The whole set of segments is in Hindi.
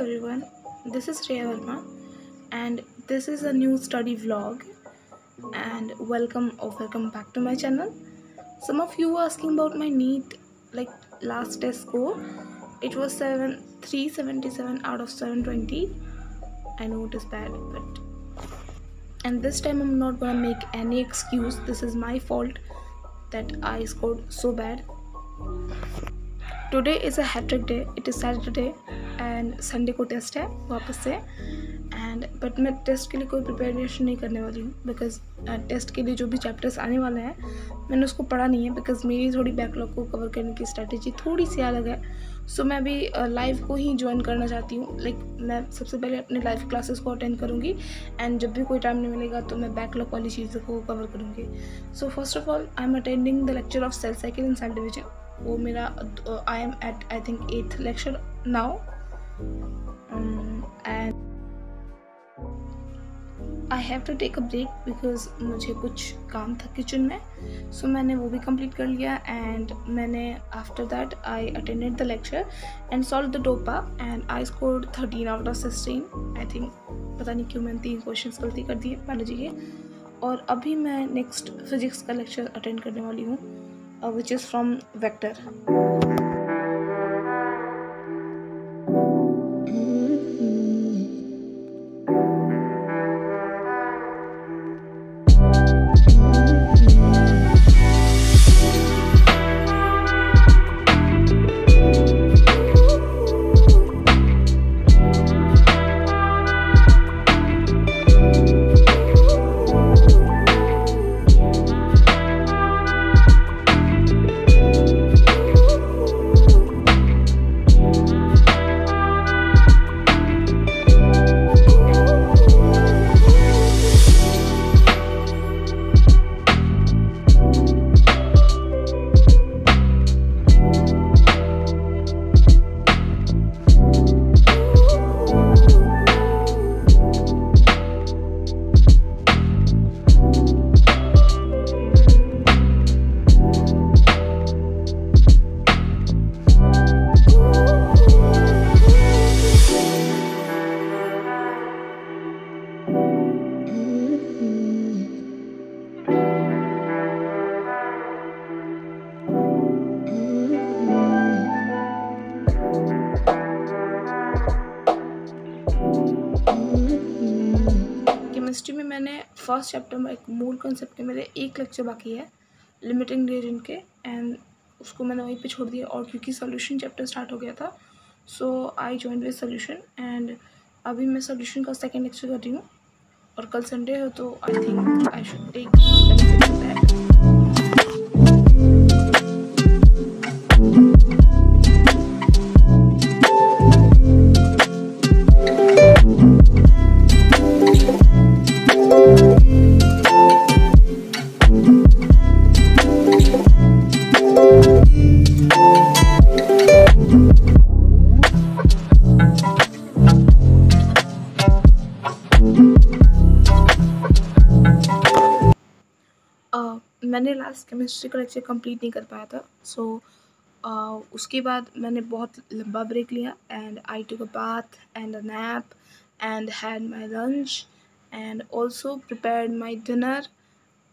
everyone, this is Shreya Verma and this is a new study vlog and welcome or welcome back to my channel. Some of you were asking about my NEET like last test score. It was 7 377 out of 720. I know it is bad but and this time I'm not gonna make any excuse. This is my fault that I scored so bad. Today is a hat trick day. It is Saturday and Sunday को टेस्ट है वापस से। एंड बट मैं टेस्ट के लिए कोई प्रिपरेशन नहीं करने वाली हूँ बिकॉज़ टेस्ट uh, के लिए जो भी चैप्टर्स आने वाले हैं मैंने उसको पढ़ा नहीं है बिकॉज़ मेरी थोड़ी बैकलॉग को कवर करने की स्ट्रैटेजी थोड़ी सी अलग है। सो so, मैं अभी लाइव uh, को ही ज्वाइन करना चाहती हूँ लाइक like, मैं सबसे पहले अपने लाइव क्लासेस को अटेंड करूँगी एंड जब भी कोई टाइम नहीं मिलेगा तो मैं बैकलॉग वाली चीज़ों को कवर करूँगी। So first of all I am attending the lecture of cell cycle in cell division वो मेरा I am at I think eighth lecture now and I have to take a break because मुझे कुछ काम था किचन में सो so, मैंने वो भी कंप्लीट कर लिया एंड मैंने after that I attended the lecture and solve the DOPA and I scored thirteen out of sixteen I think पता नहीं क्यों मैंने तीन क्वेश्चन गलती कर दिए बायोलॉजी के। और अभी मैं नेक्स्ट फिजिक्स का लेक्चर अटेंड करने वाली हूँ which is from from first chapter में, एक मूल कॉन्सेप्ट है मेरे एक लेक्चर बाकी है लिमिटिंग रिएजेंट के एंड उसको मैंने वहीं पे छोड़ दिया, और क्योंकि सोल्यूशन चैप्टर स्टार्ट हो गया था so I join with solution and अभी मैं सोल्यूशन का सेकेंड लेक्चर कर रही हूँ, और कल संडे है तो I think I should take मैंने लास्ट केमिस्ट्री का लेक्चर कंप्लीट नहीं कर पाया था सो so, उसके बाद मैंने बहुत लंबा ब्रेक लिया and I took a bath and a nap and had my lunch and also prepared my dinner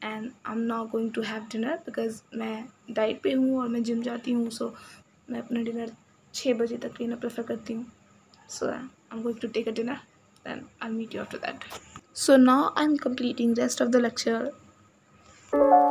and I am not going to have dinner because मैं डाइट पे हूँ और मैं जिम जाती हूँ सो so, मैं अपना डिनर छः बजे तक लेना प्रेफर करती हूँ। So I am going to take a dinner then I meet you after that so now I so now i'm completing rest of thank you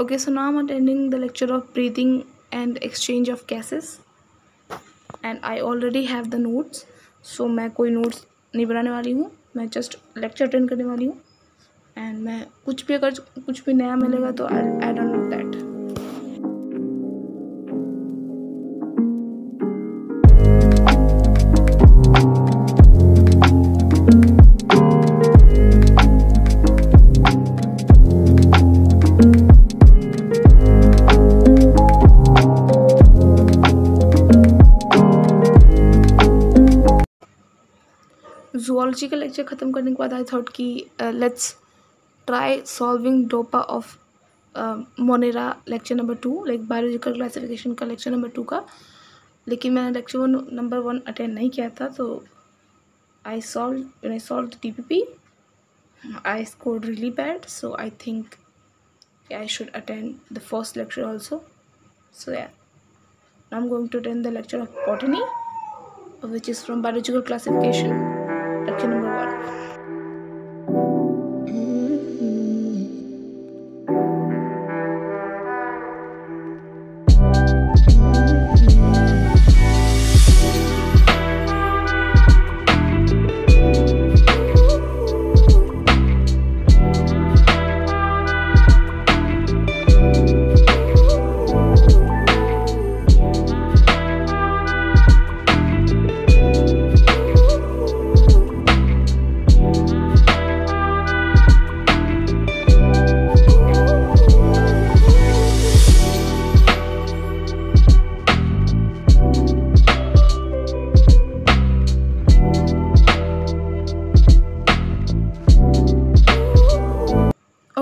lecture so now I'm attending the lecture of breathing and exchange of gases and I already have the notes so मैं कोई notes नहीं बनाने वाली हूँ मैं just lecture attend करने वाली हूँ and मैं कुछ भी अगर कुछ भी नया मिलेगा तो I don't know जूलॉजी का लेक्चर ख़त्म करने के बाद आई थॉट कि let's try solving DOPA of Monera lecture number two like biological classification का लेक्चर नंबर टू का। लेकिन मैंने lecture one number one attend नहीं किया था तो I solve I solve D P P I scored really bad so I think I should attend the first lecture also so yeah I'm going to attend the lecture of botany, which is from biological classification. Akin mo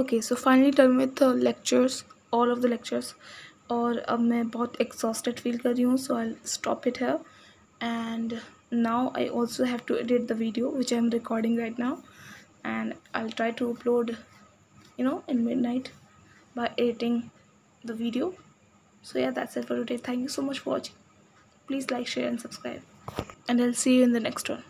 okay so finally turn with lectures all of the lectures और अब मैं बहुत एक्सॉस्टेड फील कर रही हूँ सो आई स्टॉप इट है and now I also have to edit the video which I am recording right now and I try to upload you know in midnight by editing the video so yeah that's it for today thank you so much for watching please like share and subscribe and i'll see you in the next one